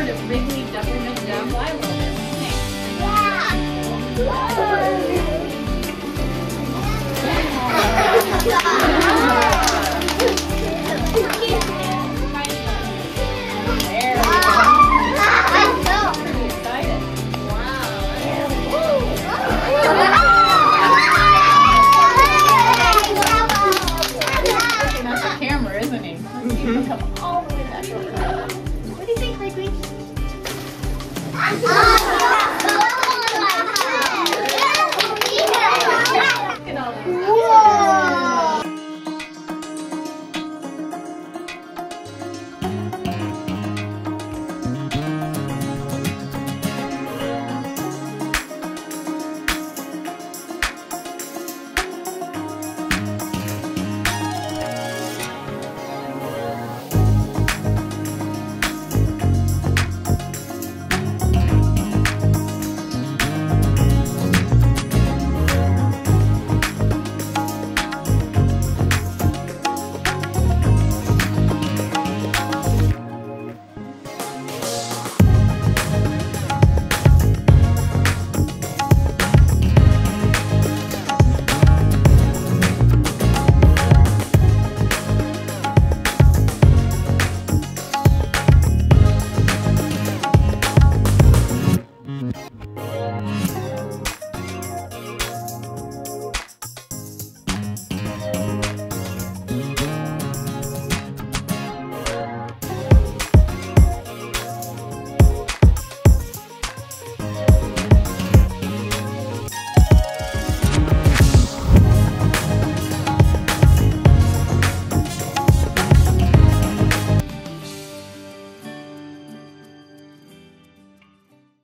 heard of Wrigley Government Dump? I love it. Yeah.